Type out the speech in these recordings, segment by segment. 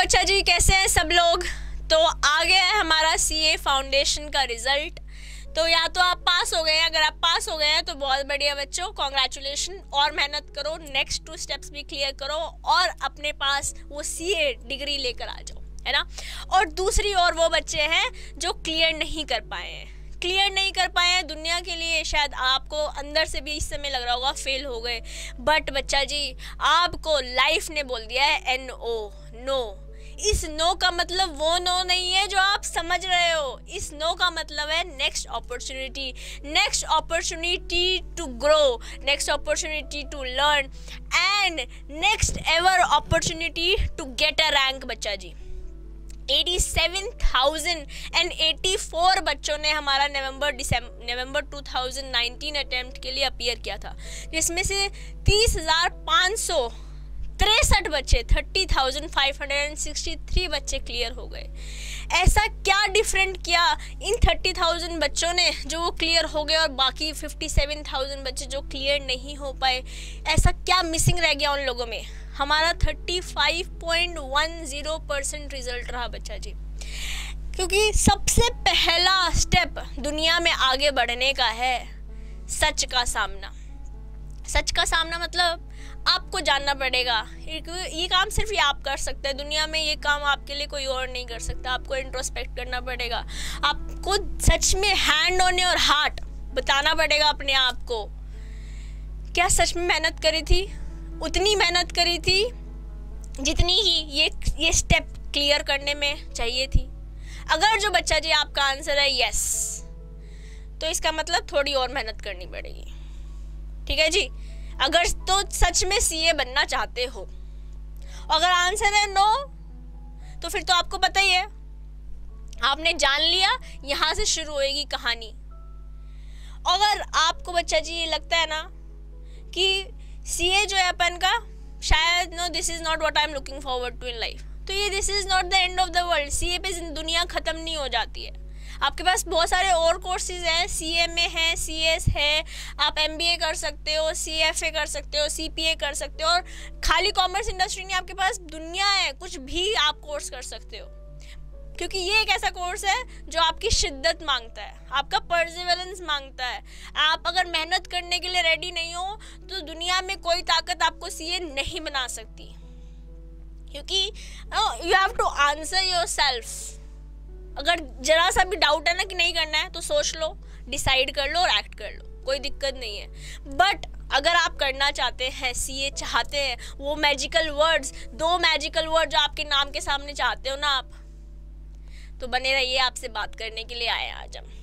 बच्चा जी, कैसे हैं सब लोग? तो आ गया है हमारा सी ए फाउंडेशन का रिज़ल्ट तो या तो आप पास हो गए अगर आप पास हो गए हैं तो बहुत बढ़िया बच्चों कॉन्ग्रेचुलेशन और मेहनत करो नेक्स्ट टू स्टेप्स भी क्लियर करो और अपने पास वो सी ए डिग्री लेकर आ जाओ, है ना? और दूसरी और वो बच्चे हैं जो क्लियर नहीं कर पाए हैं। क्लियर नहीं कर पाए हैं, दुनिया के लिए शायद आपको अंदर से भी इस समय लग रहा होगा फेल हो गए। बट बच्चा जी, आपको लाइफ ने बोल दिया है एन ओ नो इस नो का मतलब वो नो नहीं है जो आप समझ रहे हो। इस नो का मतलब है next opportunity next opportunity to grow next opportunity to learn and next ever opportunity to get a rank बच्चा जी। 87,084 बच्चों ने हमारा नवंबर नवंबर 2019 अटेम्प्ट के लिए अपियर किया था। जिसमें से 30,500 तिरसठ बच्चे thirty thousand five hundred and sixty three बच्चे क्लियर हो गए। ऐसा क्या डिफरेंट किया? इन थर्टी थाउज़ेंड बच्चों ने जो वो क्लियर हो गए और बाकी फिफ्टी सेवन थाउज़ेंड बच्चे जो क्लियर नहीं हो पाए, ऐसा क्या मिसिंग रह गया उन लोगों में? हमारा thirty five point one zero percent result रहा बच्चा जी। क्योंकि सबसे पहला स्टेप दुनिया में आगे बढ़ने का है सच का सामना। सच का सामना मतलब आपको जानना पड़ेगा। ये काम सिर्फ़ ये आप कर सकते हैं। दुनिया में ये काम आपके लिए कोई और नहीं कर सकता। आपको इंट्रोस्पेक्ट करना पड़ेगा। आपको सच में हैंड ऑन योर हार्ट बताना पड़ेगा अपने आप को। क्या सच में मेहनत करी थी? उतनी मेहनत करी थी जितनी ही ये ये स्टेप क्लियर करने में चाहिए थी। अगर जो बच्चा जी आपका आंसर है यस तो इसका मतलब थोड़ी और मेहनत करनी पड़ेगी। ठीक है जी? अगर तो सच में सीए बनना चाहते हो। अगर आंसर है नो तो फिर तो आपको पता ही है। आपने जान लिया, यहाँ से शुरू होएगी कहानी। अगर आपको बच्चा जी ये लगता है ना कि सीए जो है अपन का, शायद no this is not what I am looking forward to in life तो ये this is not the end of the world CA पे दुनिया खत्म नहीं हो जाती है। आपके पास बहुत सारे और कोर्सेज हैं सी एम ए है सी एस है, आप एम बी ए कर सकते हो सी एफ़ ए कर सकते हो सी पी ए कर सकते हो और खाली कॉमर्स इंडस्ट्री नहीं, आपके पास दुनिया है, कुछ भी आप कोर्स कर सकते हो। क्योंकि ये एक ऐसा कोर्स है जो आपकी शिद्दत माँगता है, आपका परजिवेलेंस माँगता है। आप अगर मेहनत करने के लिए रेडी नहीं हो तो दुनिया में कोई ताकत आपको सीए नहीं बना सकती। क्योंकि you have to answer yourself अगर जरा सा भी डाउट है ना कि नहीं करना है तो सोच लो डिसाइड कर लो और एक्ट कर लो। कोई दिक्कत नहीं है। बट अगर आप करना चाहते हैं सी ए चाहते हैं वो मैजिकल वर्ड्स दो मैजिकल वर्ड जो आपके नाम के सामने चाहते हो ना आप तो बने रहिए आपसे बात करने के लिए आए आज हम।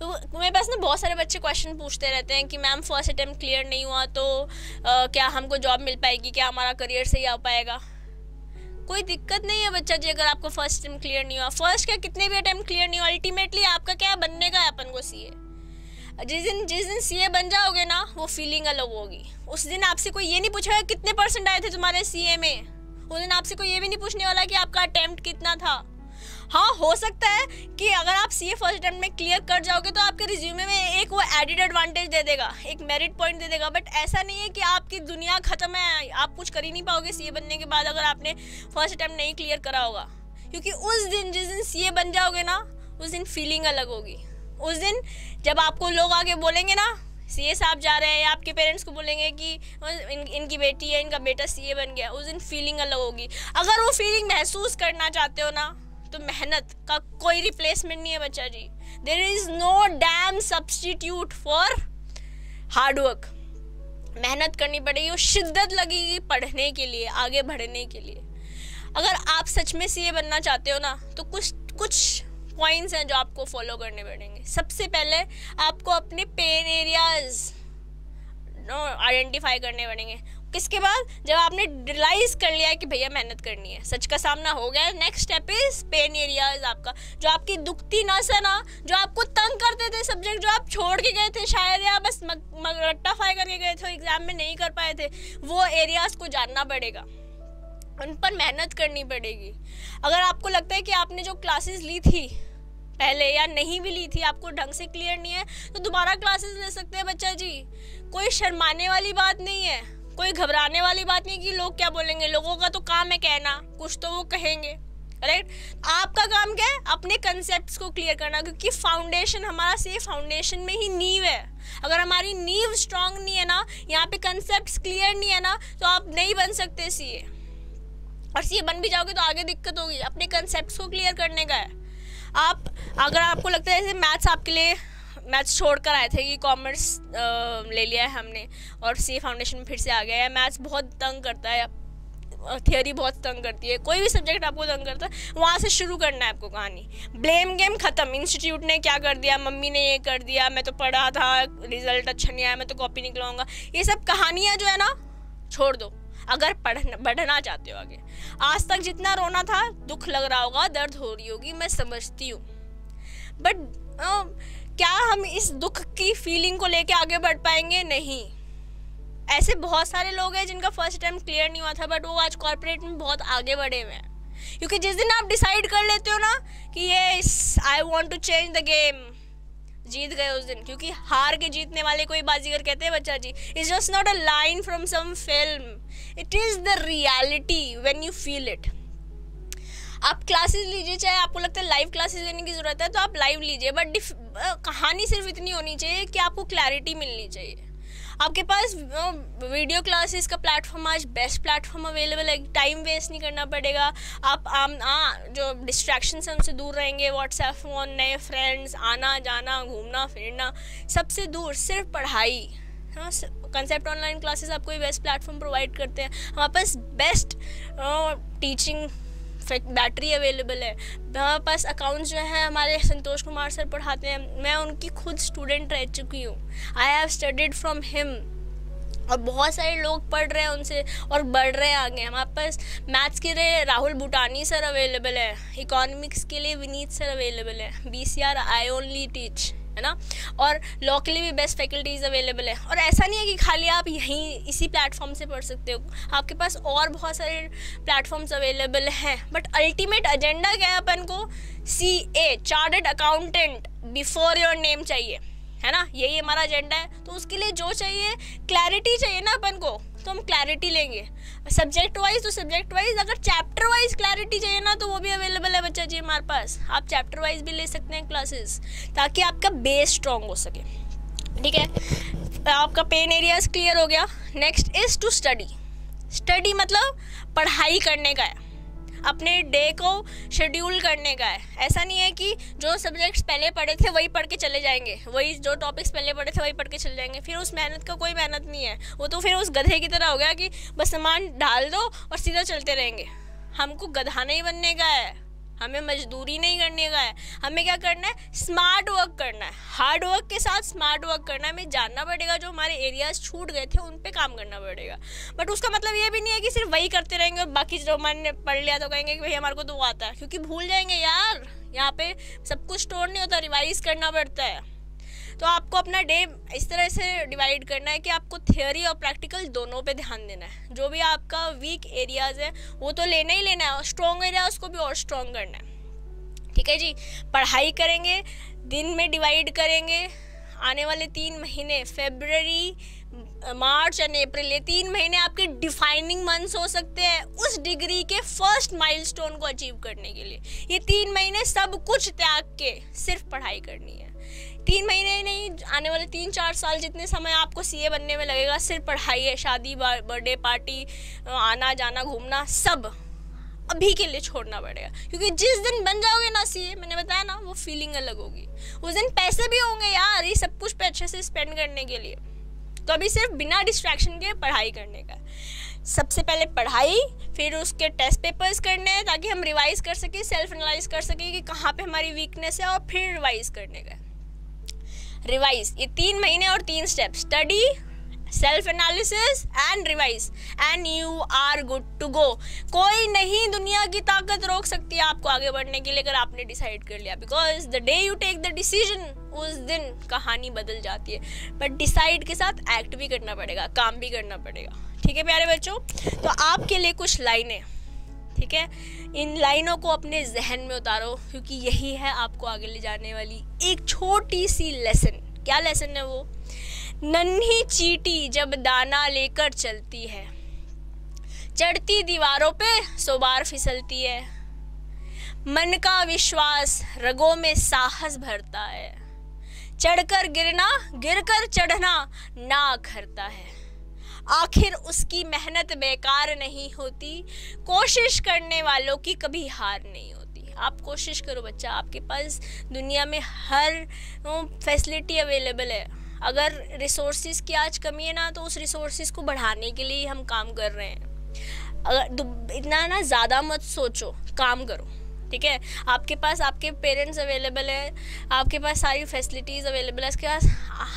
तो मेरे पास ना बहुत सारे बच्चे क्वेश्चन पूछते रहते हैं कि मैम फ़र्स्ट अटेम्प्ट क्लियर नहीं हुआ तो आ, क्या हमको जॉब मिल पाएगी? क्या हमारा करियर सही आ पाएगा? कोई दिक्कत नहीं है बच्चा जी, अगर आपको फ़र्स्ट टाइम क्लियर नहीं हुआ। फ़र्स्ट का कितने भी अटैम्प्ट क्लियर नहीं हुआ अल्टीमेटली आपका क्या बनने का है अपन को सीए जिस दिन जिस दिन सीए बन जाओगे ना, वो फीलिंग अलग होगी। उस दिन आपसे कोई ये नहीं पूछेगा कितने परसेंट आए थे तुम्हारे सीए में। उस दिन आपसे कोई ये भी नहीं पूछने वाला कि आपका अटैम्प्ट कितना था। हाँ हो सकता है कि अगर आप सी ए फ़र्स्ट अटैम्प्ट में क्लियर कर जाओगे तो आपके रिज्यूमे में एक वो एडिड एडवांटेज दे देगा एक मेरिट पॉइंट दे देगा। बट ऐसा नहीं है कि आपकी दुनिया खत्म है आप कुछ कर ही नहीं पाओगे सी ए बनने के बाद अगर आपने फ़र्स्ट अटैम्प्ट नहीं क्लियर करा होगा। क्योंकि उस दिन जिस दिन सी ए बन जाओगे ना उस दिन फीलिंग अलग होगी। उस दिन जब आपको लोग आगे बोलेंगे ना सी ए साहब जा रहे हैं या आपके पेरेंट्स को बोलेंगे कि इन, इनकी बेटी है इनका बेटा सी ए बन गया उस दिन फीलिंग अलग होगी। अगर वो फीलिंग महसूस करना चाहते हो ना तो मेहनत का कोई रिप्लेसमेंट नहीं है बच्चा जी। There is no damn substitute for hard work मेहनत करनी पड़ेगी और शिद्दत लगेगी पढ़ने के लिए, आगे बढ़ने के लिए। अगर आप सच में सी बनना चाहते हो ना तो कुछ कुछ पॉइंट्स हैं जो आपको फॉलो करने पड़ेंगे। सबसे पहले आपको अपने पेन एरियाज़ आइडेंटिफाई करने पड़ेंगे। किसके बाद जब आपने रियलाइज़ कर लिया कि भैया मेहनत करनी है, सच का सामना हो गया। Next step is pain areas आपका, जो आपकी दुखती नस है ना, जो आपको तंग करते थे सब्जेक्ट जो आप छोड़ के गए थे शायद, या बस रट्टा फाई करके गए थे एग्ज़ाम में नहीं कर पाए थे, वो एरियाज़ को जानना पड़ेगा। उन पर मेहनत करनी पड़ेगी। अगर आपको लगता है कि आपने जो क्लासेस ली थी पहले या नहीं भी ली थी, आपको ढंग से क्लियर नहीं है तो दोबारा क्लासेस ले सकते हैं बच्चा जी। कोई शर्माने वाली बात नहीं है। कोई घबराने वाली बात नहीं कि लोग क्या बोलेंगे। लोगों का तो काम है कहना। कुछ तो वो कहेंगे। राइट आपका काम क्या है? अपने कंसेप्ट को क्लियर करना, क्योंकि फाउंडेशन हमारा सिर्फ़ फाउंडेशन में ही नींव है। अगर हमारी नींव स्ट्रांग नहीं है ना, यहाँ पे कंसेप्ट क्लियर नहीं है ना तो आप नहीं बन सकते सीए और सीए बन भी जाओगे तो आगे दिक्कत होगी। अपने कंसेप्ट को क्लियर करने का है। आप, अगर आपको लगता है जैसे मैथ्स आपके लिए मैथ्स छोड़ कर आए थे कि कॉमर्स ले लिया है हमने और सी फाउंडेशन में फिर से आ गया है। मैथ्स बहुत तंग करता है। थियोरी बहुत तंग करती है। कोई भी सब्जेक्ट आपको तंग करता है, वहाँ से शुरू करना है आपको कहानी। ब्लेम गेम ख़त्म। इंस्टीट्यूट ने क्या कर दिया? मम्मी ने ये कर दिया। मैं तो पढ़ा था रिज़ल्ट अच्छा नहीं आया, मैं तो कॉपी निकलाऊँगा ये सब कहानियाँ जो है ना, छोड़ दो। अगर पढ़ना, बढ़ना चाहते हो आगे। आज तक जितना रोना था, दुख लग रहा होगा, दर्द हो रही होगी, मैं समझती हूँ। बट क्या हम इस दुख की फीलिंग को लेके आगे बढ़ पाएँगे? नहीं। ऐसे बहुत सारे लोग हैं जिनका फ़र्स्ट टाइम क्लियर नहीं हुआ था बट वो आज कॉर्पोरेट में बहुत आगे बढ़े हुए हैं। क्योंकि जिस दिन आप डिसाइड कर लेते हो ना कि ये I want to change the game जीत गए उस दिन। क्योंकि हार के जीतने वाले कोई बाजीगर कहते हैं, बच्चा जी it's just not a line from some film it is the reality when you feel it आप क्लासेस लीजिए चाहे आपको लगता है लाइव क्लासेस लेने की ज़रूरत है तो आप लाइव लीजिए बट कहानी सिर्फ़ इतनी होनी चाहिए कि आपको क्लैरिटी मिलनी चाहिए। आपके पास वीडियो क्लासेस का प्लेटफॉर्म आज बेस्ट प्लेटफॉर्म अवेलेबल है टाइम वेस्ट नहीं करना पड़ेगा। आप आम आ, जो डिस्ट्रैक्शन से उनसे दूर रहेंगे व्हाट्सएप फ़ोन नए फ्रेंड्स आना जाना घूमना फिरना सबसे दूर सिर्फ़ पढ़ाई। हाँ कंसेप्ट ऑनलाइन क्लासेस आपको बेस्ट प्लेटफॉर्म प्रोवाइड करते हैं। हमारे पास बेस्ट टीचिंग बैटरी अवेलेबल है। हमारे पास अकाउंट्स जो है हमारे संतोष कुमार सर पढ़ाते हैं। मैं उनकी खुद स्टूडेंट रह चुकी हूँ। I have studied from him और बहुत सारे लोग पढ़ रहे हैं उनसे और बढ़ रहे हैं आगे। हमारे पास मैथ्स के लिए राहुल भूटानी सर अवेलेबल है। इकोनॉमिक्स के लिए विनीत सर अवेलेबल है। B C R I only teach है ना? और लॉ के लिए भी बेस्ट फैकल्टीज़ अवेलेबल है। और ऐसा नहीं है कि खाली आप यहीं, इसी प्लेटफॉर्म से पढ़ सकते हो। आपके पास और बहुत सारे प्लेटफॉर्म्स अवेलेबल हैं। बट अल्टीमेट एजेंडा क्या है अपन को? C A chartered accountant before your name चाहिए। है ना? यही हमारा एजेंडा है। तो उसके लिए जो चाहिए क्लैरिटी चाहिए ना अपन को तो हम क्लैरिटी लेंगे। सब्जेक्ट वाइज तो सब्जेक्ट वाइज अगर चैप्टर वाइज क्लैरिटी चाहिए ना तो वो भी अवेलेबल है बच्चा जी हमारे पास। आप चैप्टर वाइज भी ले सकते हैं क्लासेस ताकि आपका बेस स्ट्रॉन्ग हो सके। ठीक है? आपका पेन एरियाज़ क्लियर हो गया। Next is to study study मतलब पढ़ाई करने का है। अपने डे को शेड्यूल करने का है। ऐसा नहीं है कि जो सब्जेक्ट्स पहले पढ़े थे, वही पढ़ के चले जाएँगे। वही जो टॉपिक्स पहले पढ़े थे, वही पढ़ के चले जाएँगे। फिर उस मेहनत का कोई मेहनत नहीं है। वो तो फिर उस गधे की तरह हो गया कि बस सामान डाल दो और सीधा चलते रहेंगे। हमको गधा नहीं बनने का है। हमें मजदूरी नहीं करने का है। हमें क्या करना है? स्मार्ट वर्क करना है। हार्ड वर्क के साथ स्मार्ट वर्क करना है। हमें जानना पड़ेगा जो हमारे एरियाज़ छूट गए थे, उन पर काम करना पड़ेगा। बट उसका मतलब ये भी नहीं है कि सिर्फ़ वही करते रहेंगे और बाकी जो मैंने पढ़ लिया तो कहेंगे कि भाई हमारे को तो आता है। क्योंकि भूल जाएँगे यार। यहाँ पे सब कुछ स्टोर नहीं होता रिवाइज करना पड़ता है। तो आपको अपना डे इस तरह से डिवाइड करना है कि आपको थियोरी और प्रैक्टिकल दोनों पे ध्यान देना है। जो भी आपका वीक एरियाज़ है, वो तो लेना ही लेना है और स्ट्रॉन्ग एरिया उसको भी और स्ट्रॉन्ग करना है। ठीक है जी? पढ़ाई करेंगे, दिन में डिवाइड करेंगे, आने वाले तीन महीने फेबररी मार्च एंड अप्रैल ये तीन महीने आपके डिफाइनिंग मंथ्स हो सकते हैं उस डिग्री के फ़र्स्ट माइलस्टोन को अचीव करने के लिए। ये तीन महीने सब कुछ त्याग के सिर्फ़ पढ़ाई करनी है। तीन महीने ही नहीं, आने वाले तीन चार साल जितने समय आपको सीए बनने में लगेगा, सिर्फ़ पढ़ाई है, शादी बर्थडे पार्टी आना जाना, घूमना, सब अभी के लिए छोड़ना पड़ेगा। क्योंकि जिस दिन बन जाओगे ना सीए मैंने बताया ना, वो फीलिंग अलग होगी। उस दिन पैसे भी होंगे यार, ये सब कुछ पे अच्छे से स्पेंड करने के लिए। तो अभी सिर्फ़ बिना डिस्ट्रैक्शन के पढ़ाई करने का। सबसे पहले पढ़ाई, फिर उसके टेस्ट पेपर्स करने हैं ताकि हम रिवाइज कर सकें सेल्फ एनालाइज कर सकें कि कहाँ पे हमारी वीकनेस है, और फिर रिवाइज करने का। रिवाइज ये तीन महीने और तीन step study self analysis and revise and you are good to go कोई नहीं दुनिया की ताकत रोक सकती है आपको आगे बढ़ने के लिए अगर आपने डिसाइड कर लिया. Because the day you take the decision उस दिन कहानी बदल जाती है. बट डिसाइड के साथ एक्ट भी करना पड़ेगा, काम भी करना पड़ेगा. ठीक है प्यारे बच्चों? तो आपके लिए कुछ लाइनें. ठीक है? इन लाइनों को अपने जहन में उतारो, क्योंकि यही है आपको आगे ले जाने वाली एक छोटी सी लेसन क्या लेसन है वो? नन्ही चीटी जब दाना लेकर चलती है, चढ़ती दीवारों पे सो बार फिसलती है। मन का विश्वास रगों में साहस भरता है, चढ़कर गिरना, गिरकर चढ़ना ना खरता है। आखिर उसकी मेहनत बेकार नहीं होती। कोशिश करने वालों की कभी हार नहीं होती। आप कोशिश करो बच्चा, आपके पास दुनिया में हर फैसिलिटी अवेलेबल है। अगर रिसोर्सिस की आज कमी है ना तो उस रिसोर्सिस को बढ़ाने के लिए हम काम कर रहे हैं। अगर इतना ना ज़्यादा मत सोचो, काम करो। ठीक है? आपके पास आपके पेरेंट्स अवेलेबल है, आपके पास सारी फैसिलिटीज़ अवेलेबल है, इसके पास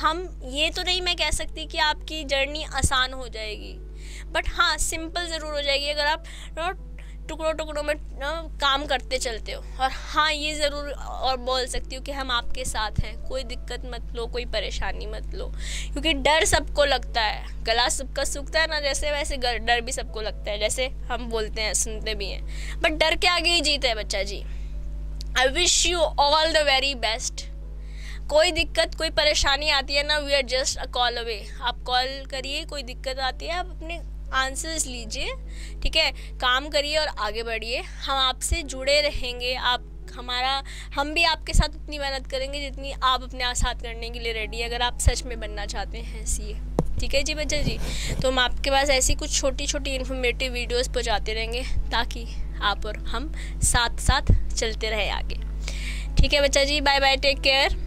हम, ये तो नहीं मैं कह सकती कि आपकी जर्नी आसान हो जाएगी बट हाँ सिंपल ज़रूर हो जाएगी। अगर आप टुकड़ों टुकड़ों में काम करते चलते हो। और हाँ ये ज़रूर और बोल सकती हूँ कि हम आपके साथ हैं। कोई दिक्कत मत लो, कोई परेशानी मत लो। क्योंकि डर सबको लगता है। गला सबका सूखता है ना, जैसे वैसे डर भी सबको लगता है, जैसे हम बोलते हैं, सुनते भी हैं। बट डर के आगे ही जीते है बच्चा जी। I wish you all the very best कोई दिक्कत, कोई परेशानी आती है ना we are just a call away आप कॉल करिए, कोई दिक्कत आती है, आप अपने आंसर्स लीजिए, ठीक है? काम करिए और आगे बढ़िए। हम आपसे जुड़े रहेंगे, आप हमारा, हम भी आपके साथ उतनी मेहनत करेंगे जितनी आप अपने साथ करने के लिए रेडी है, अगर आप सच में बनना चाहते हैं सी ठीक है जी बच्चा जी? तो हम आपके पास ऐसी कुछ छोटी छोटी इन्फॉर्मेटिव वीडियोस पहुँचाते रहेंगे, ताकि आप और हम साथ साथ चलते रहे आगे। ठीक है बच्चा जी बाय बाय टेक केयर